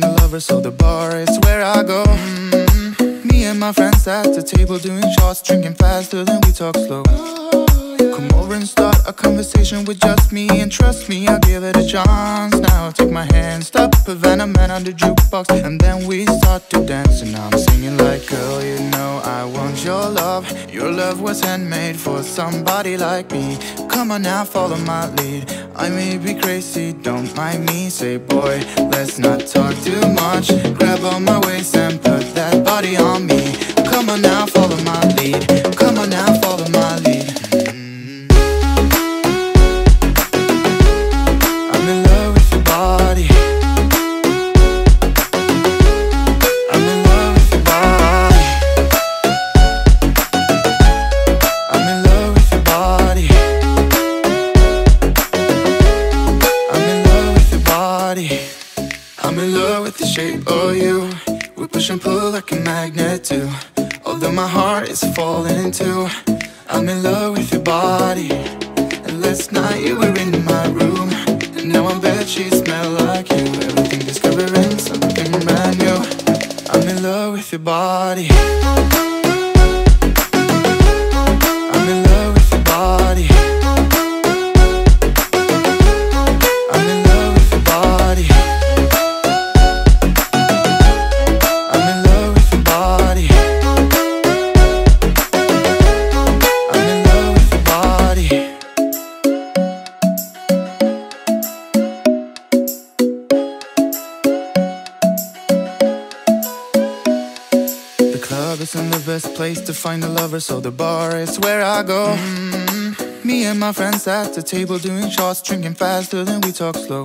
lover, so the bar is where I go. Mm-hmm. Me and my friends at the table doing shots, drinking faster than we talk slow. Come over and start a conversation with just me And trust me, I'll give it a chance Now I take my hand, stop a Van the Man on the jukebox And then we start to dance And I'm singing like, girl, you know I want your love Your love was handmade for somebody like me Come on now, follow my lead. I may be crazy, don't mind me. Say, boy, let's not talk too much. Grab on my waist and put that body on me. Come on now, follow my lead with the shape of you. We push and pull like a magnet too. Although my heart is falling too. I'm in love with your body. And last night you were in my room. And now I'm bed sheets smell like you. Everything discovering something brand new. I'm in love with your body. Isn't the best place to find a lover, so the bar is where I go. Mm, Me and my friends at the table doing shots, drinking faster than we talk slow.